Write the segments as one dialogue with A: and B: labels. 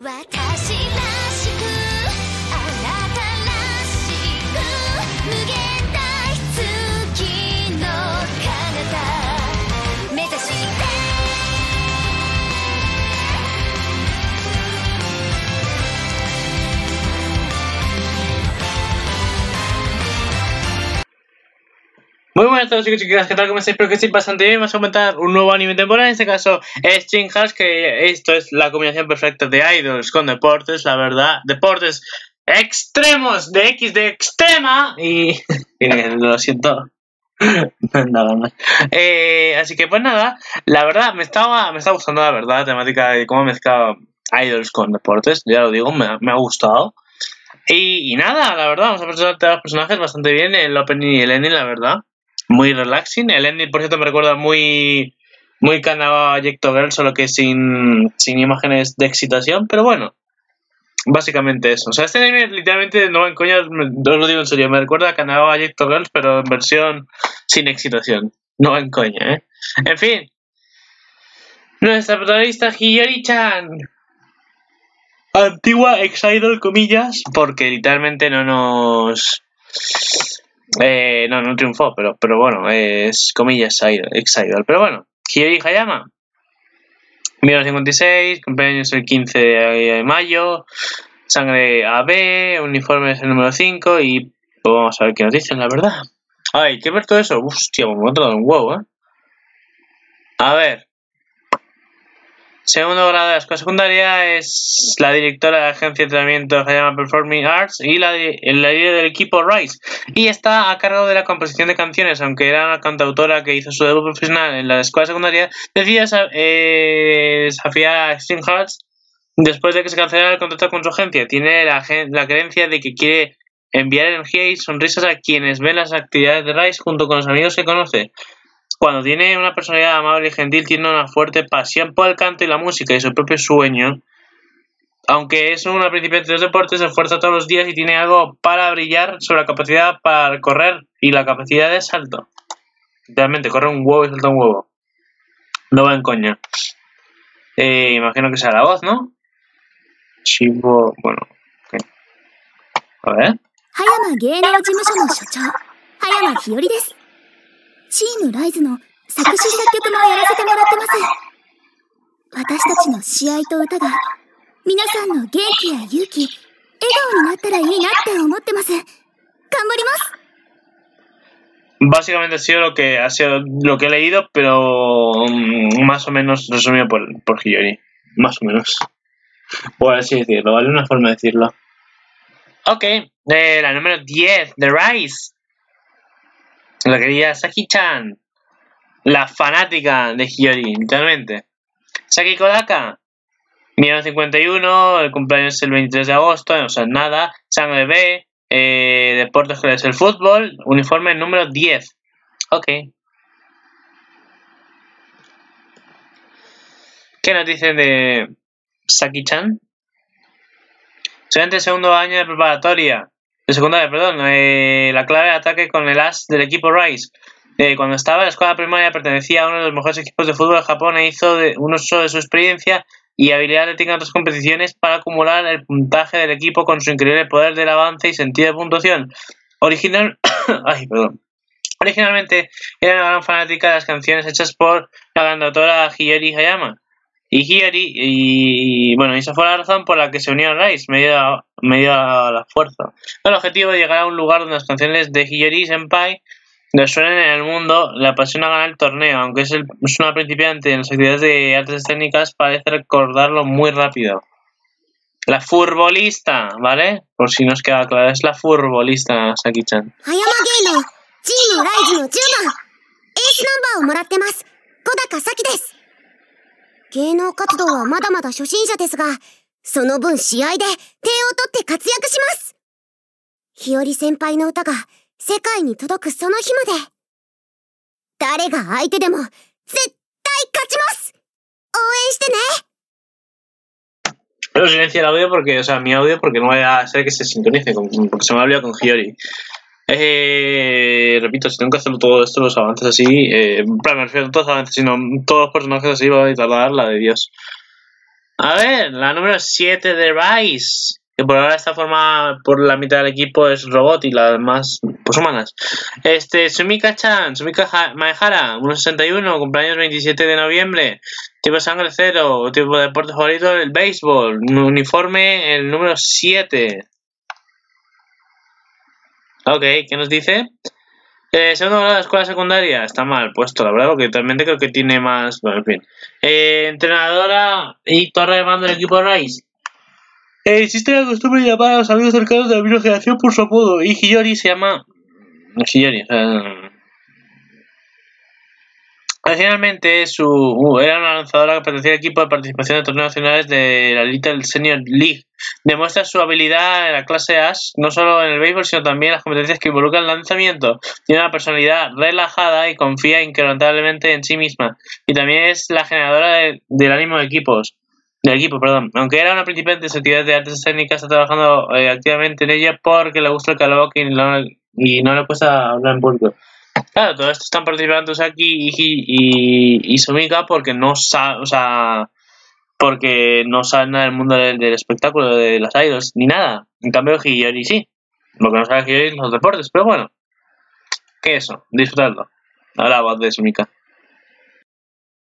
A: 私
B: Muy buenas a todos chicos y chicas, ¿qué tal? ¿Cómo estáis? Espero que estéis bastante bien. Vamos a comentar un nuevo anime temporal, en este caso String House, que esto es la combinación perfecta de idols con deportes, la verdad. Deportes extremos, de X de extrema y... lo siento. nada más. Eh, así que pues nada, la verdad, me estaba, me estaba gustando la verdad la temática de cómo mezclaba idols con deportes, ya lo digo, me, ha- gustado. Y, y nada, la verdad, vamos a presentar a los personajes bastante bien, el opening y el ending, la verdad muy relaxing. El ending, por cierto, me recuerda muy muy Kanagawa Yecto Girl, solo que sin, sin imágenes de excitación, pero bueno, básicamente eso. O sea, este anime literalmente, no en coña, os lo digo en serio, me recuerda a Kanagawa Yecto Girls, pero en versión sin excitación. No en coña, ¿eh? En fin. Nuestra protagonista Hiyori-chan. Antigua ex-idol, comillas, porque literalmente no nos... Eh, no, no triunfó, pero, pero bueno, es comillas idol- ex-idol. Pero bueno, Hiyori Hayama. 1956, cumpleaños el 15 de mayo, sangre AB, uniforme es el número 5 y pues vamos a ver qué nos dicen, la verdad. Ay, ¿qué ver todo eso? Hostia, me tardado un huevo, ¿eh? A ver. Segundo grado de la escuela secundaria es la directora de la agencia de entrenamiento Hayama Performing Arts y la, líder del equipo Rise. Y está a cargo de la composición de canciones, aunque era una cantautora que hizo su debut profesional en la escuela secundaria, decidió eh, desafiar a String Hearts después de que se cancelara el contrato con su agencia. Tiene la, la creencia de que quiere enviar energía y sonrisas a quienes ven las actividades de Rise junto con los amigos que conoce. Cuando tiene una personalidad amable y gentil, tiene una fuerte pasión por el canto y la música y su propio sueño. Aunque es una principiante de los deportes, se esfuerza todos los días y tiene algo para brillar sobre la capacidad para correr y la capacidad de salto. Literalmente, corre un huevo y salta un huevo. No va en coña. Eh, imagino que sea la voz, ¿no? Chivo... Bueno. ok. A ver.
A: チームライズの作詞作曲もやらせてもらってます私たちの試合と歌が皆さんの元気や勇気笑顔になったらいいなって思ってます頑張ります
B: Básicamente ha sido lo que ha sido lo que he leído, pero más o menos resumido por, por Hiyori. Más o menos. Por así decirlo, ¿vale? Una forma de decirlo. Ok, eh, la número 10, The Rise. La querida Saki-chan. La fanática de Hiyori, literalmente. Saki Kodaka. 1951, el cumpleaños es el 23 de agosto, o sea, nada. Sangre B, eh, deportes que es el fútbol, uniforme número 10. Ok. ¿Qué nos dicen de Saki-chan? Estudiante segundo año de preparatoria. De secundaria, perdón. eh, la clave de ataque con el as del equipo Rice. Eh, cuando estaba en la escuela primaria pertenecía a uno de los mejores equipos de fútbol de Japón e hizo de, un uso de su experiencia y habilidad atlética en otras competiciones para acumular el puntaje del equipo con su increíble poder del avance y sentido de puntuación. Original... Ay, perdón. Originalmente era una gran fanática de las canciones hechas por la cantautora Hiyori Hayama. Y Hiyori, y, y, bueno, esa fue la razón por la que se unió a Rice, medio a, medio a la fuerza. El objetivo de llegar a un lugar donde las canciones de Hiyori Senpai resuenen en el mundo, le apasiona ganar el torneo, aunque es, el- es una principiante en las actividades de artes técnicas, parece recordarlo muy rápido. La futbolista, ¿vale? Por si nos queda claro, es la futbolista, Saki-chan.
A: 芸能活動はまだまだ初心者ですがその分試合で点を取って活躍します日和先輩の歌が世界に届くその日まで誰が相手でも絶対勝ちます応援してね
B: Pero silencia el audio porque, o sea, mi audio porque no vaya a ser que se sintonice, con- porque se me ha olvidado con Hiyori. Eh, repito, si tengo que hacerlo todo esto, los avances así, eh, me refiero a todos los avances, sino todos los personajes así, va a tardar la de Dios. A ver, la número 7 de Rice, que por ahora está formada por la mitad del equipo es robot y las demás pues humanas. Este, Sumika Chan, Sumika Maehara, 1.61, cumpleaños 27 de noviembre, tipo sangre cero, tipo de deporte favorito, el béisbol, uniforme el número 7. Ok, ¿qué nos dice? Eh, segundo grado de escuela secundaria, está mal puesto, la verdad, porque realmente creo que tiene más. Bueno, en fin. Eh, entrenadora y torre de mando del equipo Rice. Eh, existe la costumbre de llamar a los amigos cercanos de la misma generación por su apodo. Y Hiyori se llama. Hiyori, o Adicionalmente, su, uh, era una lanzadora que pertenecía al equipo de participación de torneos nacionales de la Little Senior League. Demuestra su habilidad en la clase Ash, no solo en el béisbol, sino también en las competencias que involucran lanzamiento. Tiene una personalidad relajada y confía inquebrantablemente en sí misma. Y también es la generadora del ánimo de equipos. Del equipo, perdón. Aunque era una principiante en su de artes técnicas, está trabajando eh, activamente en ella porque le gusta el karaoke y no, y no le cuesta hablar en público. Claro, todos estos están participando aquí y, y, y porque no saben, o sea, porque no saben nada del mundo del, del, espectáculo, de las idols, ni nada. En cambio, Hiyori sí. Lo que no sabe Hiyori los deportes, pero bueno. ¿Qué eso? Disfrutarlo. Ahora la voz de Sumika.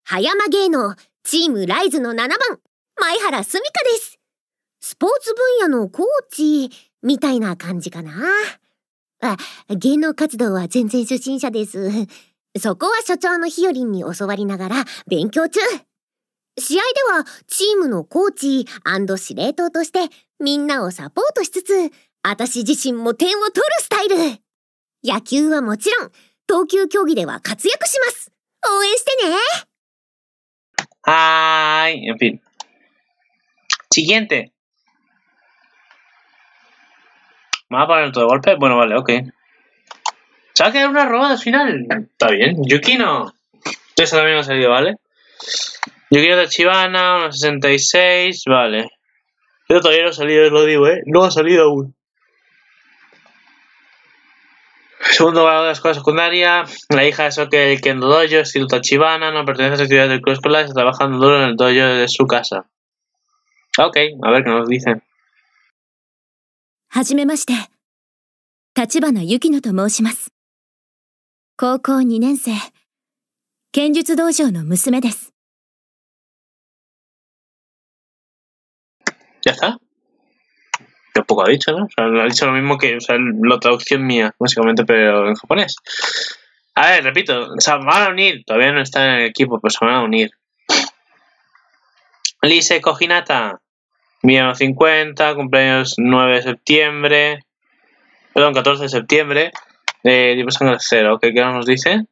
A: Hayama Geno, Team Rise の7番、前原すみかです。スポーツ分野のコーチみたいな感じかな。あ、芸能活動は全然初心者です。そこは所長のひよりんに教わりながら勉強中。試合ではチームのコーチ司令塔としてみんなをサポートしつつ、私自身も点を取るスタイル。野球はもちろん、投球競技では活躍します。応援してね。
B: はーい。En fin. Siguiente. ¿Me va a poner todo de golpe? Bueno, vale, ok. Se va a quedar una robada al final. Está bien. Yukino. Esa también ha salido, ¿vale? Yukino de Chivana, unos 66, vale. Pero todavía no ha salido, lo digo, ¿eh? No ha salido aún. Segundo grado de la escuela secundaria, la hija de Soke Kendo Dojo, estilo Tachibana, no pertenece a las actividades del club escolar, está trabajando duro en el dojo de su casa. Ok, a ver qué nos dicen.
C: はじめまして。立花幸乃と申します。高校2年生、剣術道場の娘です。
B: ¿Ya está? Tampoco ha dicho, ¿no? O sea, ha dicho lo mismo que o sea, la traducción mía, básicamente, pero en japonés. A ver, repito, se van a unir. Todavía no está en el equipo, pero se van a unir. Lise Kojinata. 50, cumpleaños 9 de septiembre, perdón, 14 de septiembre, eh, tipo sangre cero, ¿qué, ¿qué nos dice?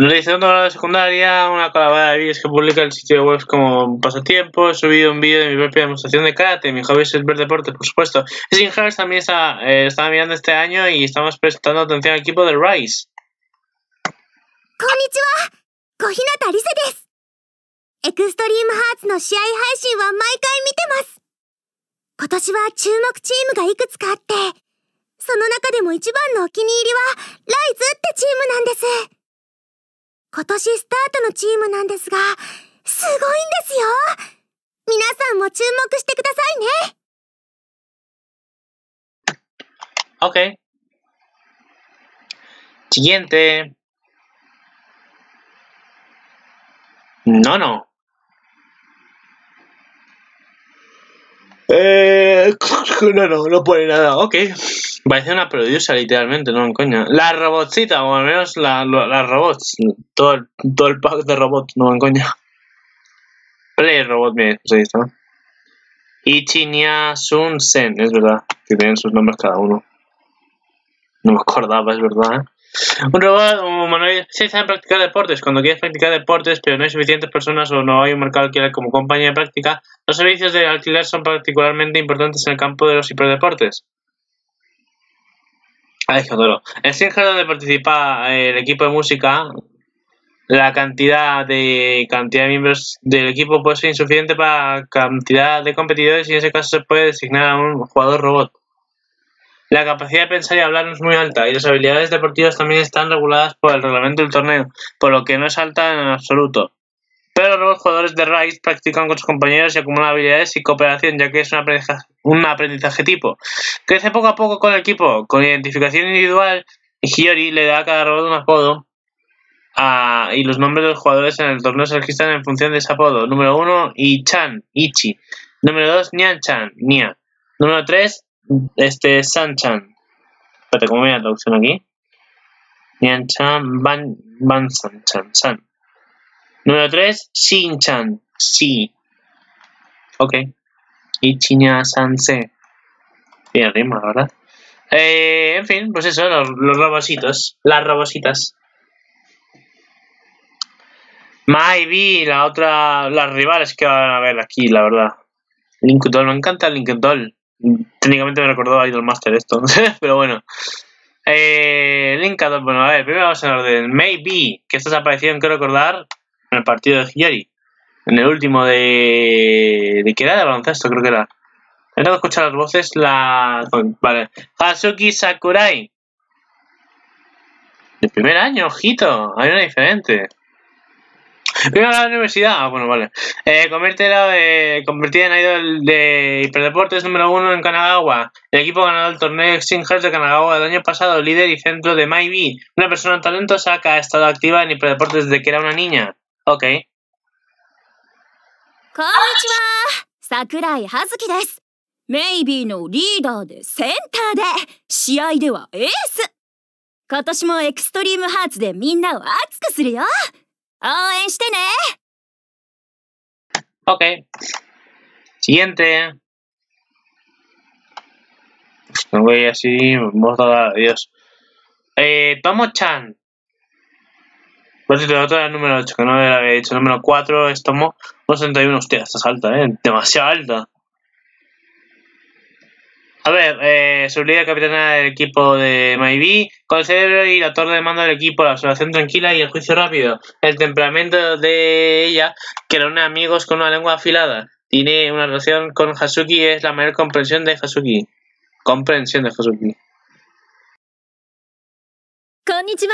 B: Nos dice grado de secundaria, una colaboradora de vídeos que publica el sitio web como pasatiempo. He subido un vídeo de mi propia demostración de karate. Mi hobby es el ver deporte, por supuesto. Sin también está, eh, mirando este año y estamos prestando atención al equipo de Rice.
A: Konnichiwa, Kohinata すエクストリームハーツの試合配信は毎回見てます。今年は注目チームがいくつかあって、その中でも一番のお気に入りは、ライズってチームなんです。今年スタートのチームなんですが、すごいんですよ皆さんも注目してくださ
B: いね OK. Siguiente. No, no. Eh, no, no, no pone nada. Ok. Parece una producer, literalmente, no, coño. La robotcita, o al menos la, la, robots. Todo el, todo el pack de robots, no, coño. Play Robot, bien, pues ahí está. Ichinya Sun Sen, es verdad, que tienen sus nombres cada uno. No me acordaba, es verdad. ¿eh? Un robot humanoide especializado en practicar deportes. Cuando quieres practicar deportes, pero no hay suficientes personas o no hay un mercado alquiler como compañía de práctica, los servicios de alquiler son particularmente importantes en el campo de los hiperdeportes. Ay, qué adoro. En Singer donde participa el equipo de música, la cantidad de cantidad de miembros del equipo puede ser insuficiente para cantidad de competidores y en ese caso se puede designar a un jugador robot. La capacidad de pensar y hablar no es muy alta y las habilidades deportivas también están reguladas por el reglamento del torneo, por lo que no es alta en absoluto. pero los jugadores de Rise practican con sus compañeros y acumulan habilidades y cooperación, ya que es un aprendizaje, tipo. Crece poco a poco con el equipo, con identificación individual, y Hiyori le da a cada robot un apodo y los nombres de los jugadores en el torneo se registran en función de ese apodo. Número 1, Ichan, Ichi. Número 2, Nian-chan, Nia. Número 3, este, San-chan. Espérate, ¿cómo viene la traducción aquí? Nian-chan, Ban, Ban-san-chan, San. Número 3, Shin-chan, Si. Ok. Ichi-nia-san-se. Tiene rima, ¿verdad? Eh, en fin, pues eso, los, robositos. Las robositas. Maybe, la otra, las rivales que van a haber aquí, la verdad. Lincoln Doll, me encanta Lincoln Doll. Técnicamente me recordó a Idol Master esto, pero bueno. Eh, Doll, bueno, a ver, primero vamos hablar del Maybe, que estas aparecieron, quiero recordar, en el partido de Hiyori. En el último de. ¿De qué era? De baloncesto, creo que era. Tengo que escuchar las voces, la. Vale. Hatsuki Sakurai. El primer año, ojito, hay una diferente. Primero la universidad, ah, bueno, vale. Eh, conviértela, eh, convertida en idol de hiperdeportes número uno en Kanagawa. El equipo ganador del torneo Extreme Hearts de Kanagawa del año pasado, líder y centro de Maybe. Una persona talentosa que ha estado activa en hiperdeportes desde que era una niña. Ok.
C: こんにちは桜井葉月ですメイビーのリーダーでセンターで試合ではエース今年もエクストリームハーツでみんなを熱くするよ 応援してね
B: Ok. Siguiente. Uf, No voy así, vamos a dar adiós. Eh, Tomo-chan. Por cierto, otra el número 8, que no le había dicho. Número 4 es Tomo. 161, hostia, esta es alta, eh. Demasiado alta. A ver, eh, su líder capitana del equipo de Maybe, con el cerebro y la torre de mando del equipo, la observación tranquila y el juicio rápido. El temperamento de ella que reúne amigos con una lengua afilada. Tiene una relación con Hasuki y es la mayor comprensión de Hasuki. Comprensión de Hasuki.
C: こんにちは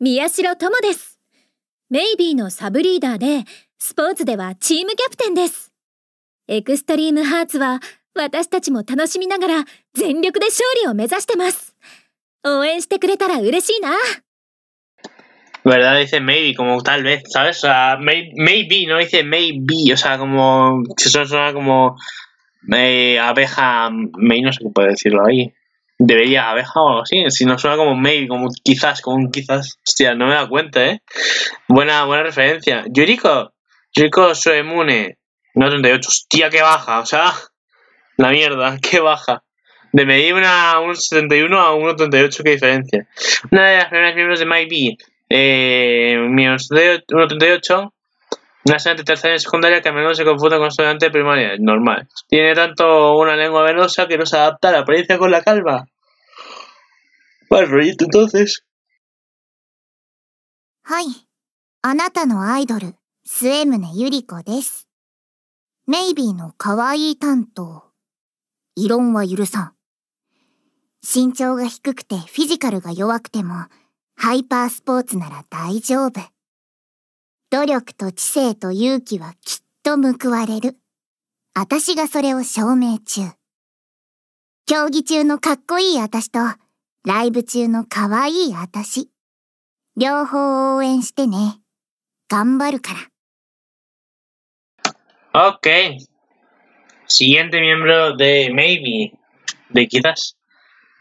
C: 宮代智ですメイビーのサブリーダーでスポーツではチームキャプテンですエクストリームハーツは 私たちも楽しみながら全力で勝利を目指してます応援してくれたら嬉しいな
B: ¿Verdad? Dice maybe, como tal vez, ¿sabes? O sea, may- maybe, no dice maybe, o sea, como. que Eso suena como. eh, abeja. May, no sé qué puede decirlo ahí. Debería abeja o algo así. Si no suena como maybe, como quizás, como un quizás. Hostia, no me da cuenta, ¿eh? Buena, buena referencia. Yuriko. Yuriko Suemune. No 38. Hostia, qué baja. O sea, La mierda, qué baja. De medir una 1.71 a 1.38, qué diferencia. Una de las primeras miembros de MyB, eh, 1.38, una estudiante tercera tercer año secundaria que a menudo se confunde con estudiante de primaria, normal. Tiene tanto una lengua venosa que no se adapta a la apariencia con la calva. Mal rollito entonces.
A: Hi, anata idol, Yuriko. Maybe no kawaii tanto. 異論は許さん。身長が低くてフィジカルが弱くても、ハイパースポーツなら大丈夫。努力と知性と勇気はきっと報われる。私がそれを証明中。競技中のかっこいい私と、ライブ中の可愛い私。両方応援してね。頑張るから。
B: Ok. Siguiente miembro de Maybe. De quizás.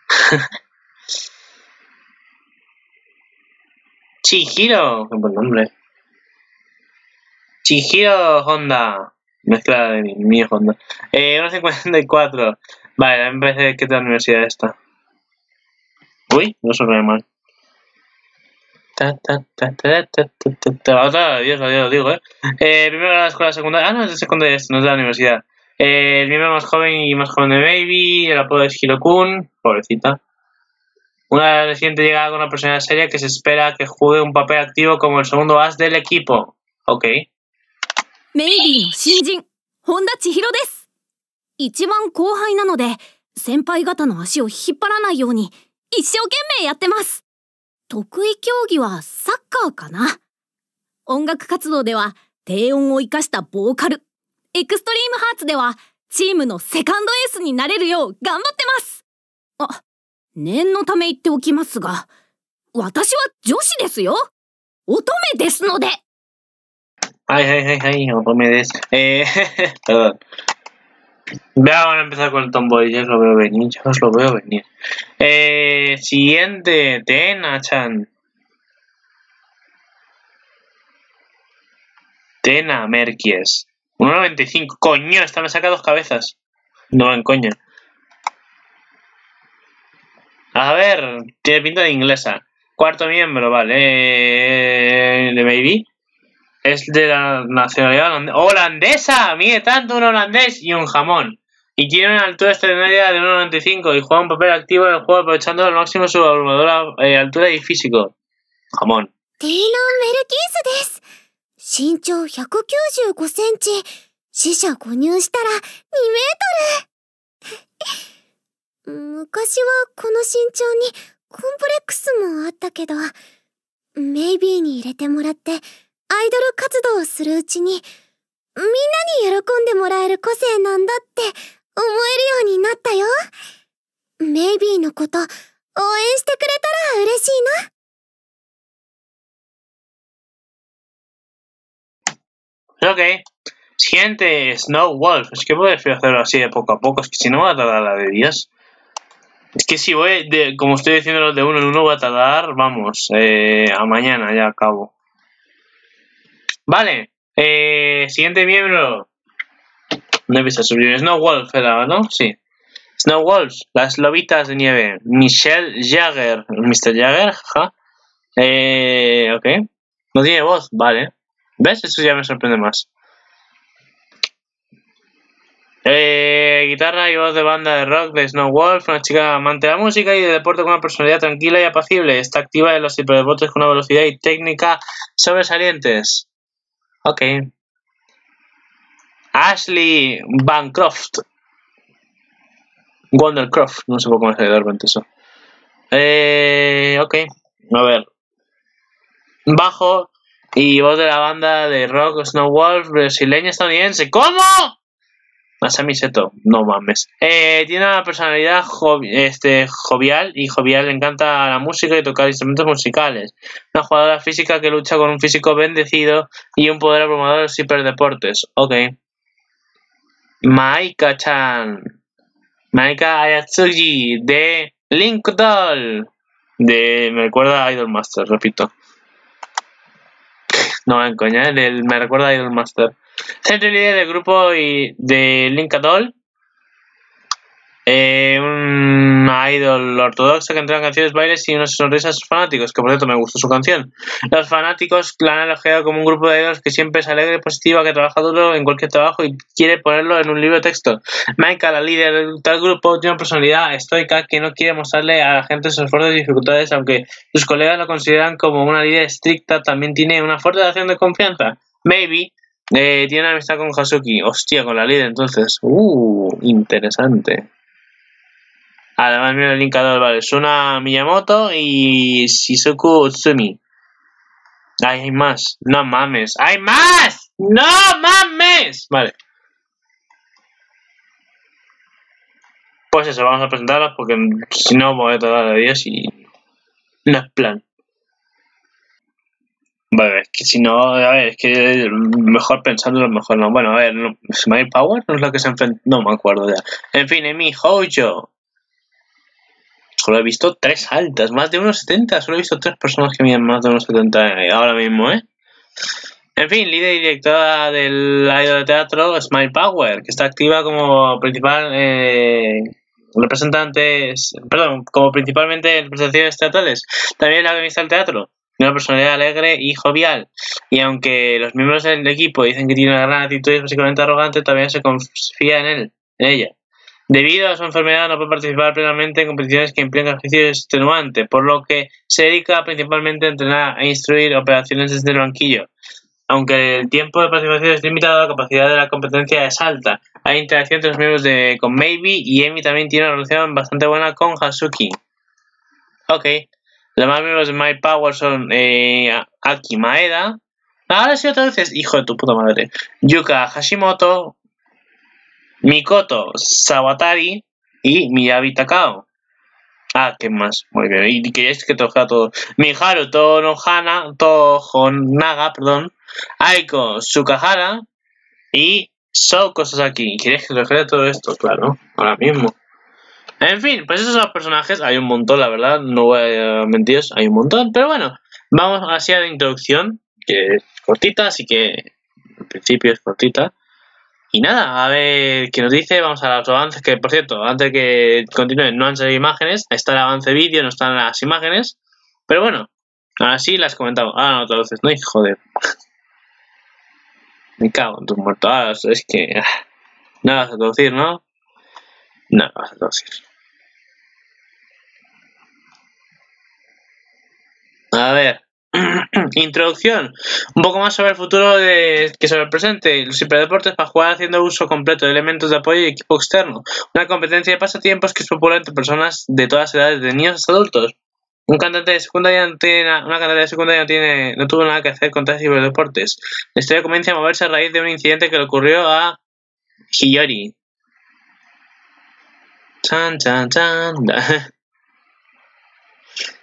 B: Chihiro. Qué buen nombre. Chihiro Honda. Mezcla de mi, mi Honda. Eh, 1.54. Vale, me parece que es de la universidad esta. Uy, no suena mal. Ta, ta, ta, ta, ta, ta, ta, ta. Otra, Dios, Dios, digo, eh. Eh, primero de la escuela secundaria. Ah, no, es de secundaria, esto, no es de la universidad. Eh, el miembro más joven y más joven de Baby, el apodo es Hirokun, pobrecita. Una reciente llegada con una persona seria que se espera que juegue un papel activo como el segundo as del equipo. Ok.
C: メイビーの新人、本田千尋です。一番後輩なので、先輩方の足を引っ張らないように、一生懸命やってます。得意競技はサッカーかな。音楽活動では、
D: 低音を生かしたボーカル。エクストリームハーツでは、チームのセカンドエースになれるよう頑張ってますあ、念のため言っておきますが、私は女子ですよ乙女ですので
B: Ay, ay, ay, ay, Otomedes. Eh, perdón. Ya van a empezar con el tomboy, ya lo veo venir, ya os lo veo venir. Eh, siguiente, Tena-chan. Tena Merkies. 1.95. Coño, esta me saca dos cabezas. No en coña. A ver, tiene pinta de inglesa. Cuarto miembro, vale. Eh, de Maybe. Es de la nacionalidad holandesa. ¡Holandesa! Mide tanto un holandés y un jamón. Y tiene una altura extraordinaria de 1,95 y juega un papel activo en el juego aprovechando al máximo su abrumadora eh, altura y físico. Jamón.
A: 身長195センチ。死者誤入したら2メートル。昔はこの身長にコンプレックスもあったけど、メイビーに入れてもらってアイドル活動をするうちに、みんなに喜んでもらえる個性なんだって思えるようになったよ。メイビーのこと応援してくれたら嬉しいな。
B: Ok. Siguiente, Snow Wolf. Es que prefiero hacerlo así de poco a poco. Es que si no va a tardar la de días. Es que si voy, de, como estoy diciendo de uno en uno, va a tardar, vamos, eh, a mañana ya acabo. Vale. Eh, siguiente miembro. No he visto subir. Snow Wolf era, ¿no? Sí. Snow Wolves, las lobitas de nieve. Michelle Jagger. Mr. Jagger, ja. Eh, ok. No tiene voz, vale. ¿Ves? Eso ya me sorprende más. Eh, guitarra y voz de banda de rock de Snow Wolf, una chica amante de la música y de deporte con una personalidad tranquila y apacible. Está activa en los hiperdeportes con una velocidad y técnica sobresalientes. Ok. Ashley Bancroft. Wondercroft, no sé por cómo se de repente eso. Eh, ok, a ver. Bajo y voz de la banda de rock Snow Wolf brasileña estadounidense. ¿Cómo? Masami Seto, no mames. Eh, tiene una personalidad este, jovial y jovial le encanta la música y tocar instrumentos musicales. Una jugadora física que lucha con un físico bendecido y un poder abrumador de los hiperdeportes. Ok. Maika-chan. Maika Ayatsuji de Link Doll. De, me recuerda a Idol Master, repito. No, en coña, del, me recuerda a Idol Master. Centro líder del grupo y de Linkadol. Eh, una idol ortodoxa que entrega canciones, bailes y unas sonrisas fanáticos, que por cierto me gustó su canción. Los fanáticos la han elogiado como un grupo de idols que siempre es alegre positiva, que trabaja duro en cualquier trabajo y quiere ponerlo en un libro de texto. Maika, la líder del tal grupo, tiene una personalidad estoica que no quiere mostrarle a la gente sus esfuerzos y dificultades, aunque sus colegas lo consideran como una líder estricta, también tiene una fuerte relación de confianza. Maybe eh, tiene una amistad con Hasuki. Hostia, con la líder entonces. Uh, interesante. Además, mira el linkador, vale. Suna Miyamoto y Shizuku Utsumi. Ay, hay más. No mames. ¡Hay más! ¡No mames! Vale. Pues eso, vamos a presentarlas porque si no voy a tardar de días y no es plan. Vale, es que si no, a ver, es que mejor pensándolo, mejor no. Bueno, a ver, no, Smile Power no es la que se enfrenta, no me acuerdo ya. En fin, Emi Hojo. Solo he visto tres altas, más de unos 70. Solo he visto tres personas que miden más de unos 70 ahora mismo, ¿eh? En fin, líder y directora del idol de teatro Smile Power, que está activa como principal eh, representante, perdón, como principalmente en presentaciones teatrales. También es la guionista del teatro de una personalidad alegre y jovial. Y aunque los miembros del equipo dicen que tiene una gran actitud y es básicamente arrogante, también se confía en él, en ella. Debido a su enfermedad no puede participar plenamente en competiciones que implican ejercicio extenuante, por lo que se dedica principalmente a entrenar e instruir operaciones desde el banquillo. Aunque el tiempo de participación es limitado, la capacidad de la competencia es alta. Hay interacción entre los miembros de con Maybe y Emi también tiene una relación bastante buena con Hasuki. Ok. Los más miembros de My Power son eh, Aki Maeda. Ahora sí otra vez hijo de tu puta madre. Yuka Hashimoto, Mikoto Sawatari y Miyabi Takao. Ah, ¿qué más? Muy bien. Y queréis que toque todo. Miharu Tonohana, Tohonaga, perdón. Aiko Sukahara y Shoko Sasaki. ¿Queréis que toque todo esto? Claro, ahora mismo. En fin, pues esos son los personajes. Hay un montón, la verdad. No voy a mentiros, hay un montón. Pero bueno, vamos así a la introducción, que es cortita, así que en principio es cortita. Y nada, a ver qué nos dice. Vamos a los avances, que por cierto, antes de que continúen, no han salido imágenes. Está el avance vídeo, no están las imágenes. Pero bueno, ahora sí las comentamos. Ah, no, entonces, no, joder. Me cago en tus muertos. Ah, es que. No vas a traducir, ¿no? No vas a traducir. A ver. Introducción. Un poco más sobre el futuro que sobre el presente. Los hiperdeportes para jugar haciendo uso completo de elementos de apoyo y equipo externo. Una competencia de pasatiempos que es popular entre personas de todas edades, de niños hasta adultos. Un cantante de secundaria no tiene, una cantante de secundaria no, tiene, no tuvo nada que hacer con tales ciberdeportes. La historia comienza a moverse a raíz de un incidente que le ocurrió a Hiyori. Chan, chan, chan.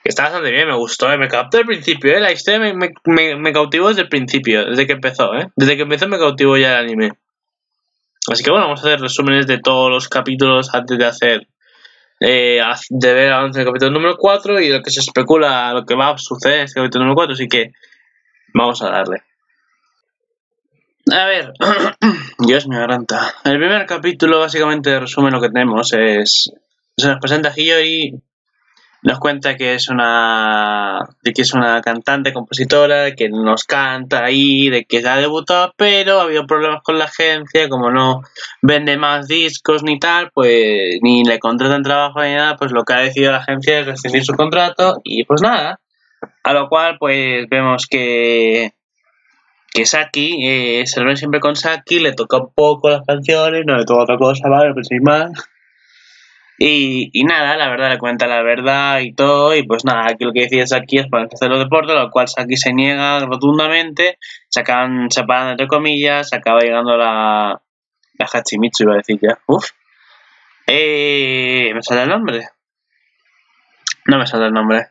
B: Está bastante bien, me gustó, eh, me captó al principio, eh, la historia me, cautivó desde el principio, desde que empezó, eh. Desde que empezó me cautivó ya el anime. Así que bueno, vamos a hacer resúmenes de todos los capítulos antes de hacer eh, de ver avance del capítulo número 4 y lo que se especula, lo que va a suceder en este capítulo número 4, así que vamos a darle. A ver, Dios me garanta. El primer capítulo básicamente resume lo que tenemos, es... Se nos presenta Hiyori nos cuenta que es una de que es una cantante compositora que nos canta ahí de que ya ha debutado pero ha habido problemas con la agencia como no vende más discos ni tal pues ni le contratan trabajo ni nada pues lo que ha decidido la agencia es rescindir su contrato y pues nada. A lo cual pues vemos que que Saki eh, se lo siempre con Saki le toca un poco las canciones no le toca otra cosa vale pues sin más y, nada, la verdad le cuenta la verdad y todo, y pues nada, aquí lo que decía Saki es para hacer los deportes, lo cual Saki se niega rotundamente, se acaban separando entre comillas, se acaba llegando la, la Hachimitsu, iba a decir ya, uff. Eh, ¿Me sale el nombre? No me sale el nombre.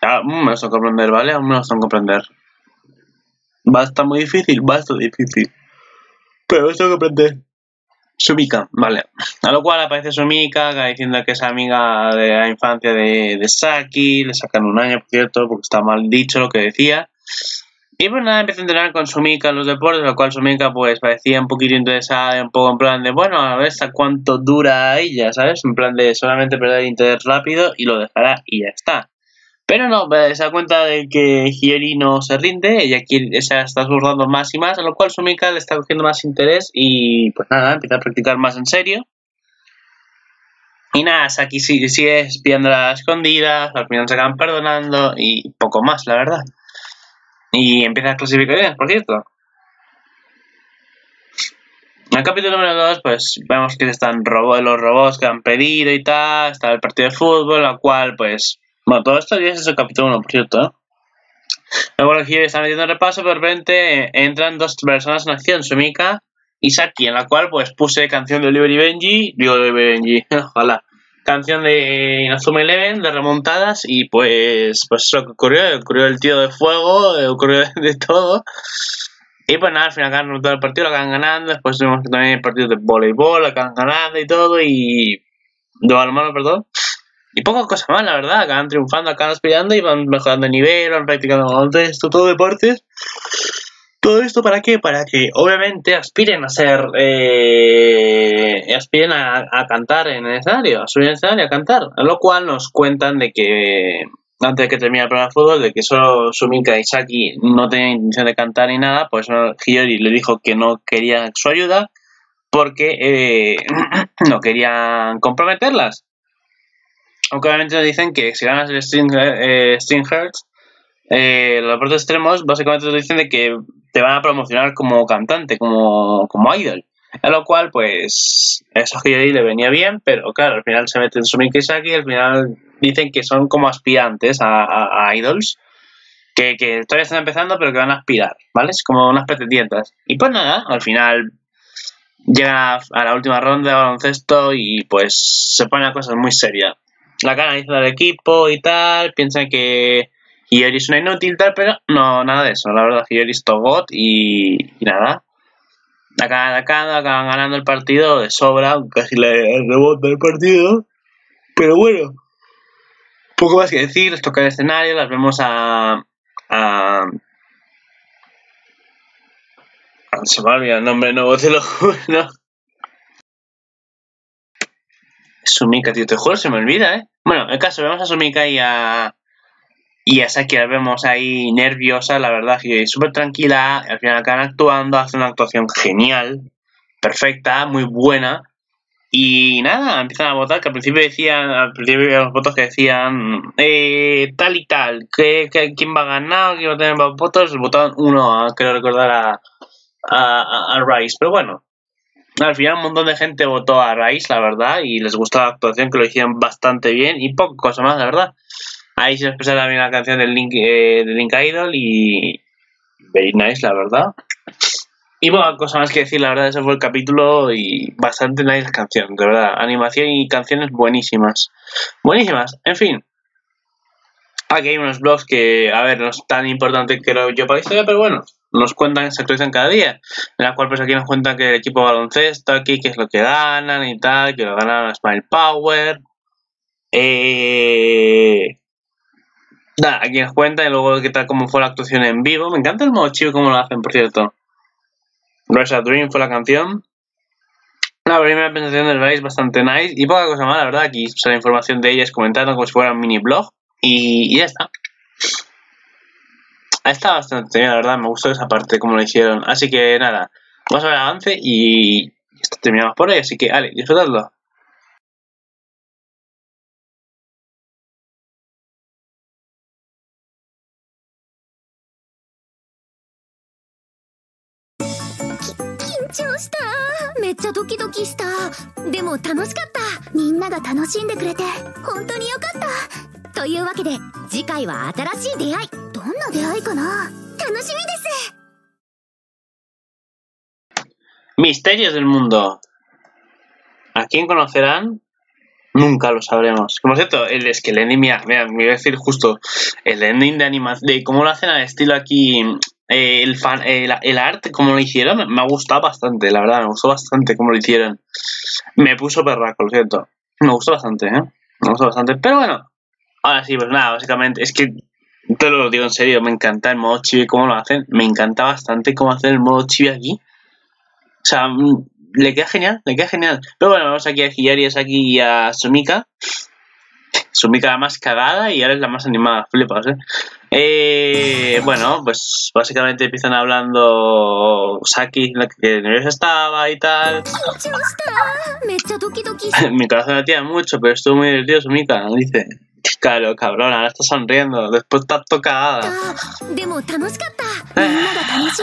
B: Ah, me lo tengo comprender, ¿vale? Aún me lo tengo comprender. Va a estar muy difícil, va a estar difícil. Pero tengo comprender. Sumika, vale. A lo cual aparece Sumika diciendo que es amiga de la infancia de, Saki, le sacan un año, por cierto, porque está mal dicho lo que decía. Y pues nada, empieza a entrenar con Sumika en los deportes, lo cual Sumika pues parecía un poquito interesada, un poco en plan de, bueno, a ver hasta cuánto dura ella, ¿sabes? En plan de solamente perder interés rápido y lo dejará y ya está. Pero no, se da cuenta de que Hiyori no se rinde, ella quiere, se está esforzando más y más, a lo cual Sumika le está cogiendo más interés y pues nada, empieza a practicar más en serio. Y nada, Saki sigue, sigue espiando las escondidas, al final se acaban perdonando y poco más, la verdad. Y empieza a clasificar bien, por cierto. En el capítulo número 2, pues vemos que están los robots que han pedido y tal, está el partido de fútbol, la cual pues bueno, todo esto ya es el capítulo 1, por cierto, ¿eh? Luego aquí está metiendo repaso, pero de repente entran dos personas en acción, Sumika y Saki, en la cual pues puse canción de Oliver y Benji, digo y Benji, ojalá, canción de Inazuma Eleven, de remontadas, y pues, pues lo que ocurrió, ocurrió el tío de fuego, ocurrió de todo. Y pues nada, al final acaban todo el partido, lo acaban ganando, después que también partidos de voleibol, lo acaban ganando y todo, y... de balonmano, perdón. Y poca cosa más, la verdad. Acaban triunfando, acaban aspirando y van mejorando de nivel, van practicando esto, todo deportes. Todo esto para qué? Para que obviamente aspiren a ser, eh, aspiren a, a, cantar en el escenario, a subir en el escenario a cantar. A lo cual nos cuentan de que, antes de que termine el programa de fútbol, de que solo Sumika y Saki no tenían intención de cantar ni nada, pues Hiyori le dijo que no quería su ayuda porque eh, no querían comprometerlas. Aunque obviamente nos dicen que si ganas el String, eh, eh, los deportes extremos básicamente nos dicen de que te van a promocionar como cantante, como, como idol. A lo cual, pues, eso a Hiyori le venía bien, pero claro, al final se meten Sumika y Saki y al final dicen que son como aspirantes a, a, a idols. que, que todavía están empezando, pero que van a aspirar, ¿vale? Es como unas pretendientes. Y pues nada, al final llegan a, a la última ronda de baloncesto y pues se pone la cosa muy seria. La canaliza del equipo y tal, piensan que Hiyori es una inútil tal, pero no, nada de eso. La verdad, Hiyori es Togot y, y nada. Acaban, acaban, acaban ganando el partido de sobra, casi le rebota el partido. Pero bueno, poco más que decir, les toca el escenario, las vemos a. a se me ha olvidado el nombre nuevo, te lo juro. Sumika, tío, te juro, se me olvida, ¿eh? Bueno, el caso, vemos a Sumika y a. Y a Saki la vemos ahí nerviosa, la verdad, súper tranquila. Al final acaban actuando, hace una actuación genial, perfecta, muy buena. Y nada, empiezan a votar, que al principio decían, al principio había los votos que decían eh, tal y tal, que, que- quién va a ganar, quién va a tener más votos, votaron uno, a, creo recordar a, a- a Rice, pero bueno, al final un montón de gente votó a Rice, la verdad, y les gustó la actuación, que lo hicieron bastante bien, y poco cosa más, la verdad. Ahí se expresa también la canción del Link, eh, del Link Idol, y very nice, la verdad. Y bueno, cosa más que decir, la verdad, ese fue el capítulo y bastante nice la canción, de verdad. Animación y canciones buenísimas. Buenísimas, en fin. Aquí hay unos blogs que, a ver, no es tan importante creo yo para historia, pero bueno, nos cuentan, se actualizan cada día. En la cual, pues aquí nos cuentan que el equipo baloncesto, aquí, qué es lo que ganan y tal, que lo ganan a Smile Power. Eh. Aquí nos cuentan y luego qué tal cómo fue la actuación en vivo. Me encanta el modo chivo, cómo lo hacen, por cierto. Rise a Dream fue la canción. La primera presentación del Rise bastante nice y poca cosa más, la verdad. Aquí sale información de ellas comentando como si fuera un mini blog y, y ya está Está bastante bien, la verdad. Me gustó esa parte, como lo hicieron. Así que nada, vamos a ver el avance y esto terminamos por hoy. Así que, vale, disfrutadlo.
A: 緊張しためっちゃドキドキしたでも楽しかったみんなが楽しんでくれて本当によかった というわけで次回は新しい出会いどんな出会いかな楽しみです
B: Misterios del mundo. ¿A quién conocerán? Nunca lo sabremos. Como cierto, el, es que el ending, mira, mira, me iba a decir justo, el ending de animación, de cómo lo hacen al estilo aquí, eh, el, fan, el, el arte, como lo hicieron, me, me ha gustado bastante, la verdad, me gustó bastante cómo lo hicieron. Me puso perraco, lo siento. Me gustó bastante, ¿eh? Me gustó bastante. Pero bueno, Ahora sí, pues nada, básicamente, es que te lo digo en serio, me encanta el modo chibi, cómo lo hacen. Me encanta bastante cómo hacen el modo chibi aquí. O sea, mm, le queda genial, le queda genial. Pero bueno, vamos aquí a Hiyarias aquí y a Sumika. Sumika la más cagada y ahora es la más animada, flipas, ¿eh? ¿eh? bueno, pues básicamente empiezan hablando Saki, la que nerviosa estaba y tal. Mi corazón latía mucho, pero estuvo muy divertido Sumika, dice. Claro, cabrón, ahora estás sonriendo. Después estás tocada.
A: Eh.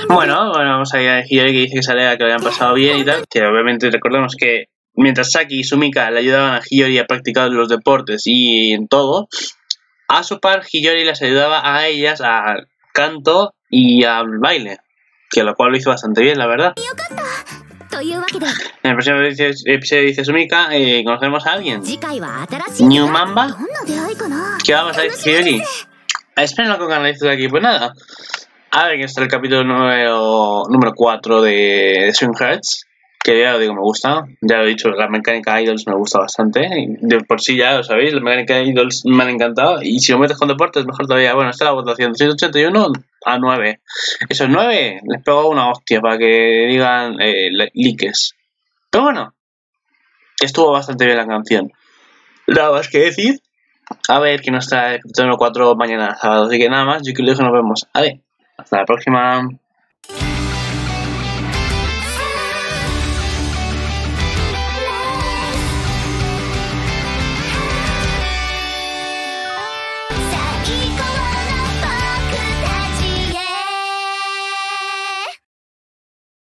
B: bueno, bueno, vamos a ir a Hiyori que dice que se que lo hayan pasado bien y tal. Que obviamente recordemos que mientras Saki y Sumika le ayudaban a Hiyori a practicar los deportes y en todo, a su par Hiyori les ayudaba a ellas al canto y al baile. Que lo cual lo hizo bastante bien, la verdad. En el próximo episodio dice Sumika, eh, conocemos a alguien. New Mamba. ¿Qué vamos a decir hoy? Espérenlo con ganas de aquí. Pues nada. A ver, que está el capítulo número, número 4 de Swing Hearts. Que ya lo digo, me gusta. Ya lo he dicho, la mecánica de Idols me gusta bastante. De por sí ya lo sabéis, la mecánica de Idols me han encantado. Y si lo metes con deportes, mejor todavía. Bueno, está la votación 181 a 9. Esos 9 les pego una hostia para que digan eh, likes. Pero bueno, estuvo bastante bien la canción. Nada más que decir. A ver, que nos trae el capítulo 4 mañana sábado. Así que nada más, yo que nos vemos. A ver, hasta la próxima.